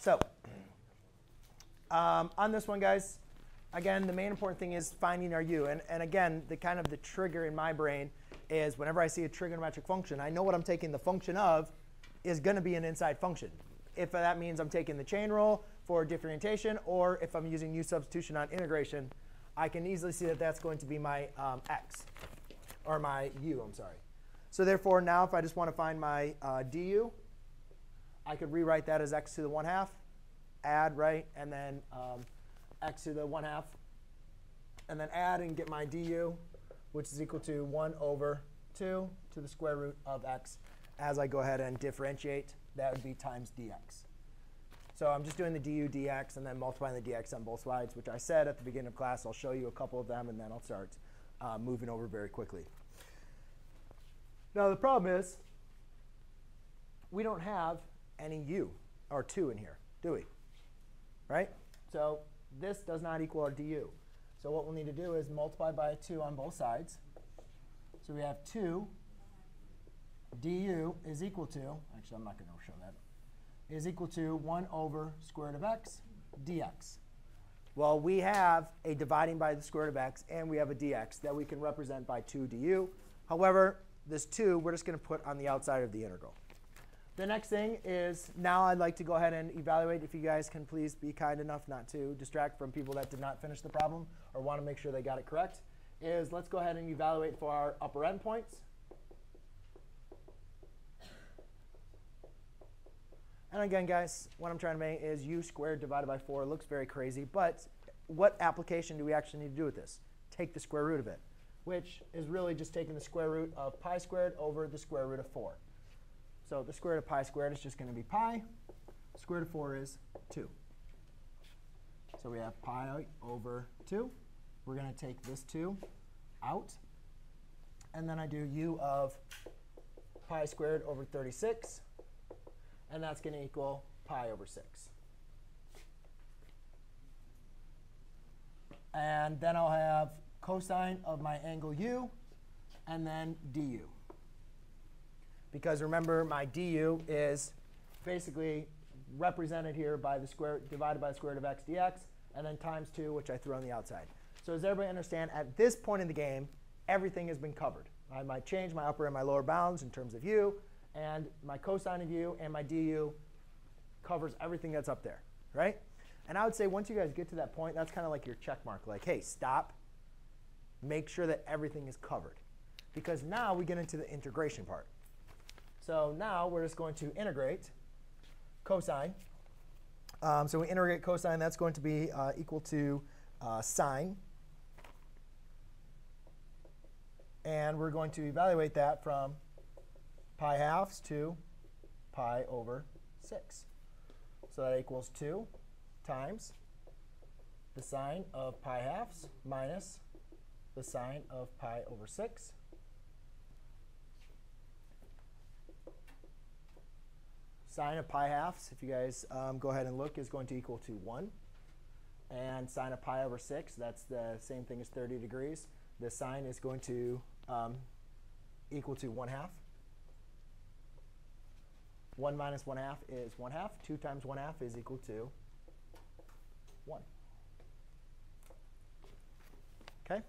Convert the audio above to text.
So um, on this one, guys, again, the main important thing is finding our u. And, and again, the kind of the trigger in my brain is whenever I see a trigonometric function, I know what I'm taking the function of is going to be an inside function. If that means I'm taking the chain rule for differentiation, or if I'm using u substitution on integration, I can easily see that that's going to be my um, x, or my u, I'm sorry. So therefore, now if I just want to find my uh, du, I could rewrite that as x to the 1 half, add, right, and then um, x to the 1 half, and then add and get my du, which is equal to 1 over 2 to the square root of x. As I go ahead and differentiate, that would be times dx. So I'm just doing the du dx and then multiplying the dx on both sides, which I said at the beginning of class. I'll show you a couple of them, and then I'll start uh, moving over very quickly. Now, the problem is we don't have any u or 2 in here, do we? Right? So this does not equal our du. So what we'll need to do is multiply by 2 on both sides. So we have 2 du is equal to, actually, I'm not going to show that, is equal to 1 over square root of x dx. Well, we have a dividing by the square root of x, and we have a dx that we can represent by 2 du. However, this 2 we're just going to put on the outside of the integral. The next thing is now I'd like to go ahead and evaluate if you guys can please be kind enough not to distract from people that did not finish the problem or want to make sure they got it correct, is let's go ahead and evaluate for our upper end points. And again, guys, what I'm trying to make is u squared divided by 4. Looks very crazy, but what application do we actually need to do with this? Take the square root of it, which is really just taking the square root of pi squared over the square root of 4. So the square root of pi squared is just going to be pi. Square root of 4 is 2. So we have pi over 2. We're going to take this 2 out. And then I do u of pi squared over 36. And that's going to equal pi over 6. And then I'll have cosine of my angle u, and then du because remember my du is basically represented here by the square divided by the square root of x dx, and then times 2, which I threw on the outside. So does everybody understand, at this point in the game, everything has been covered. I might change my upper and my lower bounds in terms of u, and my cosine of u and my du covers everything that's up there, right? And I would say once you guys get to that point, that's kind of like your check mark. Like, hey, stop. Make sure that everything is covered. Because now we get into the integration part. So now we're just going to integrate cosine. Um, so we integrate cosine. That's going to be uh, equal to uh, sine. And we're going to evaluate that from pi halves to pi over 6. So that equals 2 times the sine of pi halves minus the sine of pi over 6 sine of pi halves, if you guys um, go ahead and look, is going to equal to 1. And sine of pi over 6, that's the same thing as 30 degrees. The sine is going to um, equal to 1 half. 1 minus 1 half is 1 half. 2 times 1 half is equal to 1. Okay?